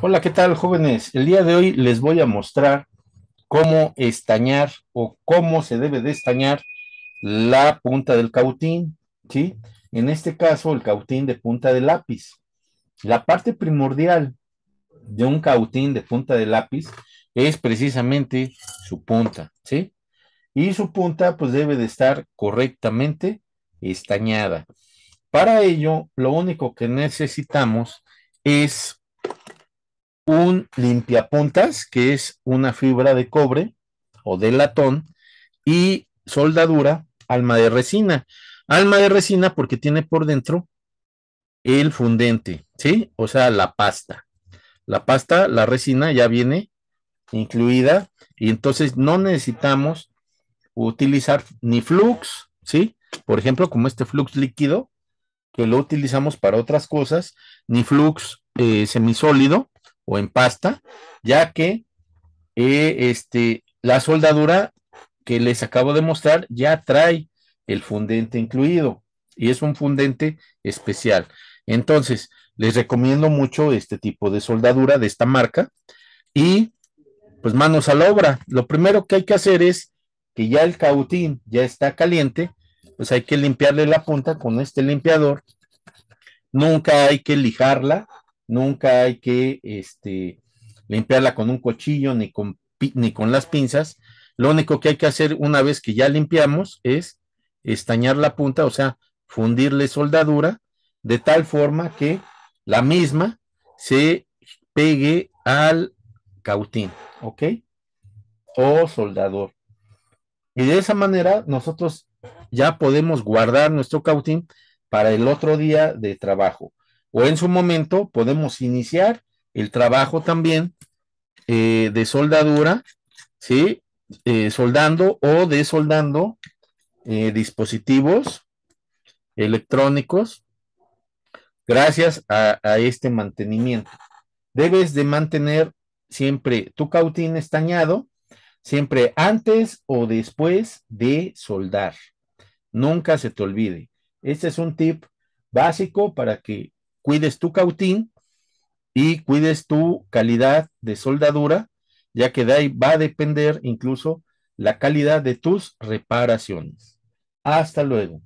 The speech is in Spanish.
Hola, ¿qué tal, jóvenes? El día de hoy les voy a mostrar cómo estañar o cómo se debe de estañar la punta del cautín, ¿sí? En este caso, el cautín de punta de lápiz. La parte primordial de un cautín de punta de lápiz es precisamente su punta, ¿sí? Y su punta pues debe de estar correctamente estañada. Para ello, lo único que necesitamos es un limpiapuntas, que es una fibra de cobre o de latón, y soldadura, alma de resina. Alma de resina porque tiene por dentro el fundente, ¿sí? O sea, la pasta. La pasta, la resina ya viene incluida y entonces no necesitamos utilizar ni flux, ¿sí? Por ejemplo, como este flux líquido, que lo utilizamos para otras cosas, ni flux eh, semisólido, o en pasta, ya que eh, este, la soldadura que les acabo de mostrar ya trae el fundente incluido y es un fundente especial. Entonces, les recomiendo mucho este tipo de soldadura de esta marca y pues manos a la obra. Lo primero que hay que hacer es que ya el cautín ya está caliente, pues hay que limpiarle la punta con este limpiador. Nunca hay que lijarla nunca hay que este, limpiarla con un cuchillo ni con, ni con las pinzas. Lo único que hay que hacer una vez que ya limpiamos es estañar la punta, o sea, fundirle soldadura de tal forma que la misma se pegue al cautín, ¿ok? O soldador. Y de esa manera nosotros ya podemos guardar nuestro cautín para el otro día de trabajo o en su momento podemos iniciar el trabajo también eh, de soldadura, ¿sí? Eh, soldando o desoldando eh, dispositivos electrónicos gracias a, a, este mantenimiento. Debes de mantener siempre tu cautín estañado, siempre antes o después de soldar. Nunca se te olvide. Este es un tip básico para que cuides tu cautín y cuides tu calidad de soldadura, ya que de ahí va a depender incluso la calidad de tus reparaciones. Hasta luego.